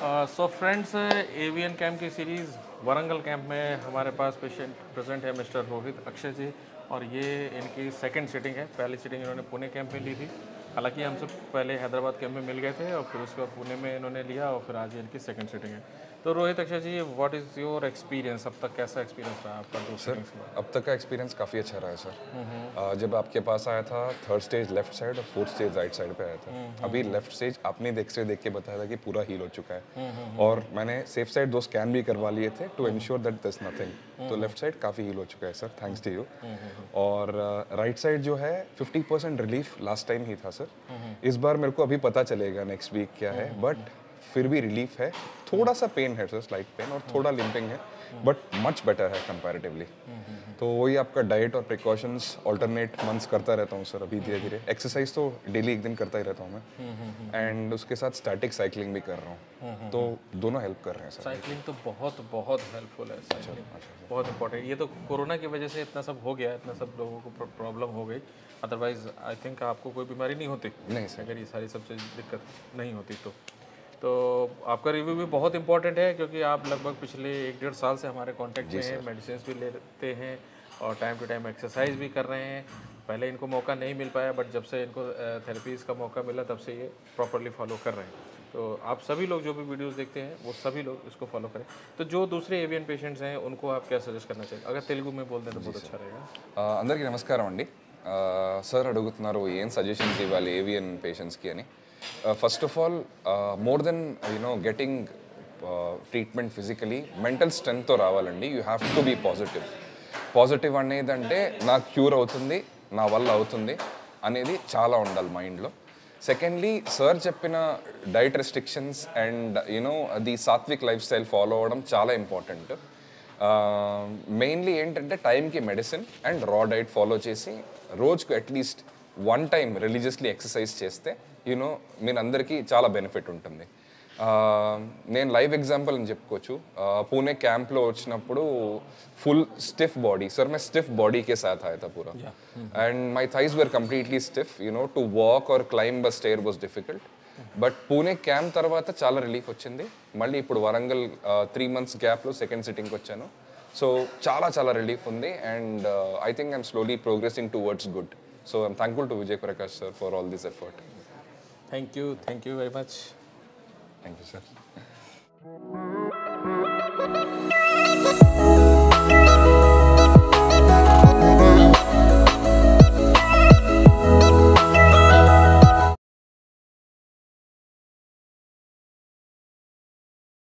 सो friends AVN camp की series Warangal camp में हमारे पास पेशेंट प्रेजेंट है मिस्टर रोहित अक्षय जी, और ये इनकी सेकंड सीटिंग है। पहली सीटिंग इन्होंने पुणे कैंप में ली थी। हालाँकि हमसे पहले हैदराबाद कैंप में मिल गए थे, और फिर उसके बाद पुणे में इन्होंने लिया, और फिर आज इनकी सेकंड सीटिंग है। तो Rohit Akshay ji what is your experience अब तक कैसा एक्सपीरियंस रहा आपका का अब तक का एक्सपीरियंस काफ़ी अच्छा रहा है सर अ, जब आपके पास आया था थर्ड स्टेज लेफ़्ट साइड और फोर्थ स्टेज राइट साइड पे आया था। अभी लेफ़्ट स्टेज आपने देख से देख के बताया था कि पूरा हील हो चुका है। और मैंने सेफ़ साइड दो स्कैन भी करवा लिए थे to ensure that there's nothing तो लेफ़्ट साइड काफ़ी हील हो चुका है सर थैंक्स टू यू और राइट साइड जो है 50 परसेंट रिलीफ लास्ट टाइम ही था सर इस बार मेरे को अभी पता चलेगा नेक्स्ट वीक क्या है बट फिर भी रिलीफ है। थोड़ा सा पेन है सर स्लाइट पेन और थोड़ा लिंपिंग है बट मच बेटर है कंपैरेटिवली तो वही आपका डाइट और प्रिकॉशंस ऑल्टरनेट मंथ्स करता रहता हूँ सर अभी धीरे धीरे एक्सरसाइज तो डेली एक दिन करता ही रहता हूँ मैं। एंड उसके साथ स्टैटिक साइकिलिंग भी कर रहा हूँ। तो दोनों हेल्प कर रहे हैं सर साइकिलिंग तो बहुत बहुत हेल्पफुल है साइकिलिंग बहुत इंपॉर्टेंट ये तो कोरोना की वजह से इतना सब हो गया इतना सब लोगों को प्रॉब्लम हो गई। अदरवाइज़ आई थिंक आपको कोई बीमारी नहीं होती। नहीं सर अगर ये सारी सब चीज़ दिक्कत नहीं होती तो। तो आपका रिव्यू भी बहुत इंपॉर्टेंट है क्योंकि आप लगभग पिछले एक डेढ़ साल से हमारे कांटेक्ट में हैं मेडिसिन भी लेते हैं और टाइम टू टाइम एक्सरसाइज भी कर रहे हैं पहले इनको मौका नहीं मिल पाया बट जब से इनको थेरेपीज़ का मौका मिला तब से ये प्रॉपरली फॉलो कर रहे हैं तो आप सभी लोग जो भी वीडियोस देखते हैं वो सभी लोग इसको फॉलो करें तो जो दूसरे एवियन पेशेंट्स हैं उनको आप क्या सजेस्ट करना चाहिए अगर तेलुगु में बोल दें तो बहुत अच्छा रहेगा ఆ, అందరికీ నమస్కారం అండి ఆ, సార్ అడుగుతున్నారు ఏం సజెషన్స్ ఇవ్వాలి ఏవియన్ పేషెంట్స్కి అని first of all more than you know getting treatment physically mental స్ట్రెంగ్త్తో రావాలండి. You have to be positive positive అనేది అంటే నాకు క్యూర్ అవుతుంది నా వల్ల అవుతుంది అనేది చాలా ఉండాలి మైండ్లో సెకండ్లీ సార్ చెప్పిన diet restrictions and you know అది సాత్విక్ లైఫ్ స్టైల్ ఫాలో అవ్వడం చాలా ఇంపార్టెంట్ మెయిన్లీ uh, ఏంటంటే టైంకి medicine and raw diet follow చేసి రోజుకు at least one time religiously exercise చేస్తే యూనో మీరు అందరికీ చాలా బెనిఫిట్ ఉంటుంది. నేను లైవ్ ఎగ్జాంపుల్ అని చెప్పుకోవచ్చు. పూణే క్యాంప్లో వచ్చినప్పుడు full stiff body sir my stiff బాడీకే సాత్ ఆయత పూరా and my thighs were completely stiff you know to walk or climb bus stair was difficult but Pune camp తర్వాత చాలా రిలీఫ్ వచ్చింది. మళ్ళీ ఇప్పుడు వరంగల్ త్రీ మంత్స్ గ్యాప్లో సెకండ్ సిట్టింగ్కి వచ్చాను. సో చాలా చాలా రిలీఫ్ ఉంది. And I think I'm slowly progressing towards good So I'm thankful to Vijay Prakash sir for all this effort. Thank you. Thank you very much. Thank you, sir.